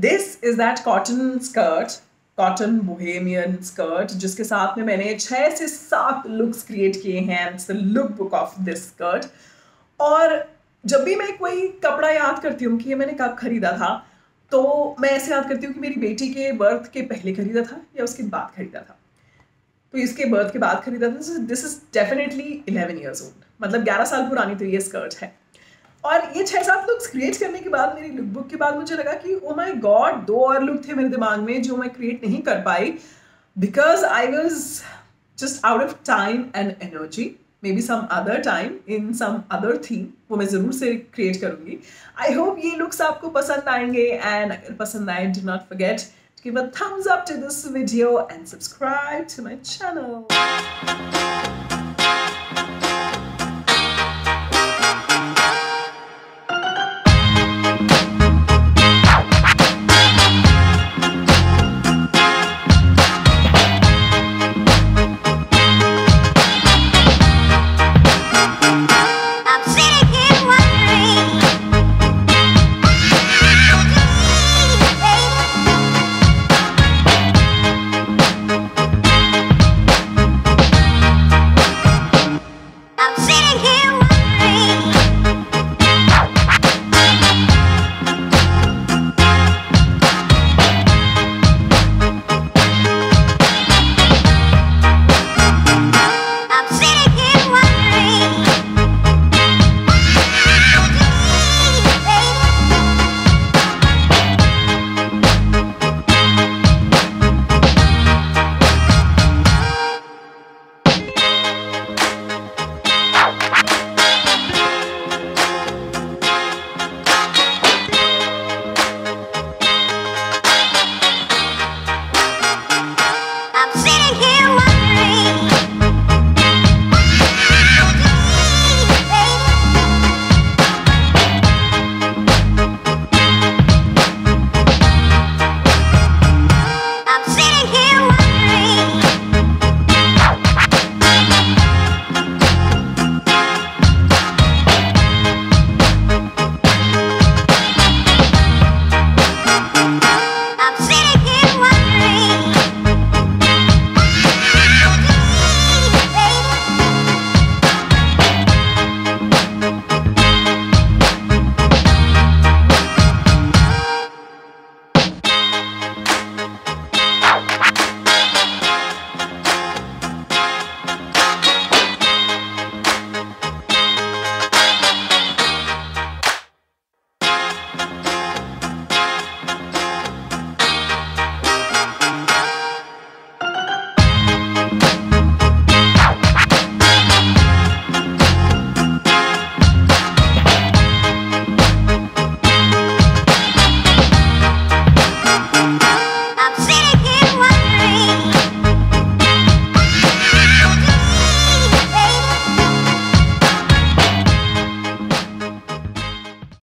This is that cotton skirt cotton bohemian skirt जिसके साथ में मैंने छः से सात लुक्स क्रिएट किए हैं it's the look book of this skirt और जब भी मैं कोई कपड़ा याद करती हूँ कि ये मैंने कब खरीदा था तो मैं ऐसे याद करती हूँ कि मेरी बेटी के बर्थ के पहले खरीदा था या उसके बाद खरीदा था। तो इसके बर्थ के बाद खरीदा था। This is definitely eleven years old मतलब ग्यारह साल पुरानी तो ये स्कर्ट है। और ये छः सात लुक्स क्रिएट करने के बाद, मेरी लुक बुक के बाद मुझे लगा कि ओ माई गॉड दो और लुक थे मेरे दिमाग में जो मैं क्रिएट नहीं कर पाई because I was just out of time and energy maybe some other time in some other theme वो मैं ज़रूर से क्रिएट करूँगी आई होप ये लुक्स आपको पसंद आएँगे एंड अगर पसंद आए do not forget give a thumbs up to this video and subscribe to my channel.